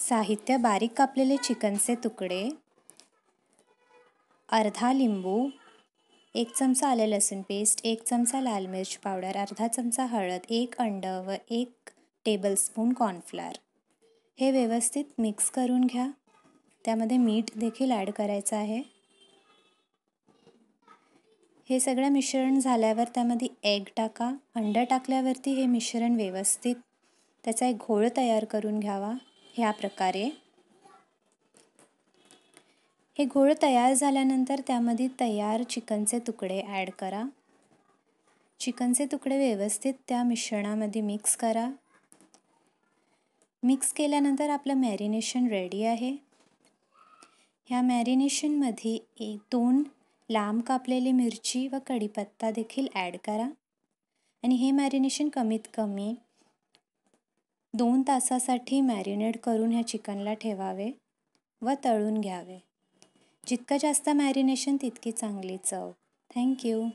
साहित्य बारीक कापलेले चिकनचे तुकडे अर्धा लिंबू एक चमचा आले लसूण पेस्ट एक चमचा लाल मिर्च पावडर अर्धा चमचा हळद एक अंड व एक टेबलस्पून कॉर्नफ्लॉर हे व्यवस्थित मिक्स करून घ्या. त्यामध्ये मीठ देखील ॲड करायचं आहे. हे सगळं मिश्रण झाल्यावर त्यामध्ये एग टाका. अंड टाकल्यावरती हे मिश्रण व्यवस्थित त्याचा एक घोळ तयार करून घ्यावा. ह्या प्रकारे. हे घोळ तयार झाल्यानंतर त्यामध्ये तयार चिकनचे तुकडे ॲड करा. चिकनचे तुकडे व्यवस्थित त्या मिश्रणामध्ये मिक्स करा. मिक्स केल्यानंतर आपलं मॅरिनेशन रेडी आहे. ह्या मॅरिनेशनमध्ये एक दोन लांब कापलेली मिरची व कढीपत्ता देखील ॲड करा. आणि हे मॅरिनेशन कमीत कमी दोन तासासाठी मॅरिनेट करून ह्या चिकनला ठेवावे व तळून घ्यावे. जितकं जास्त मॅरिनेशन तितकी चांगली चव. थँक्यू